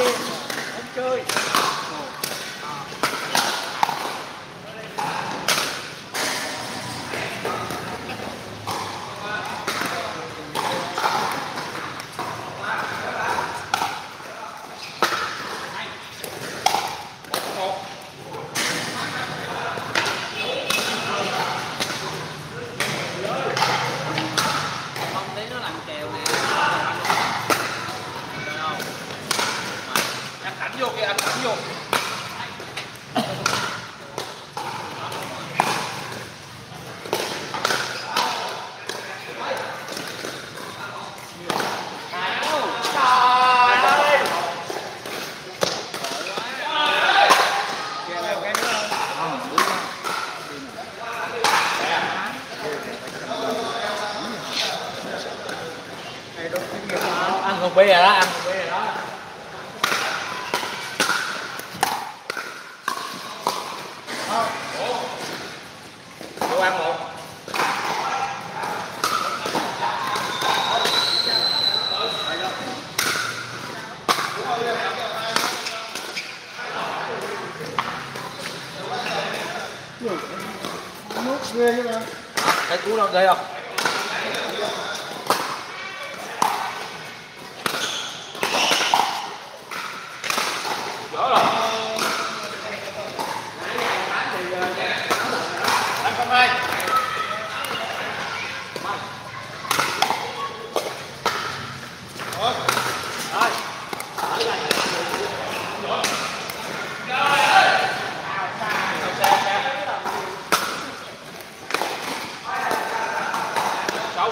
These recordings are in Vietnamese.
it. Let's go.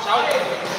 tchau, tchau.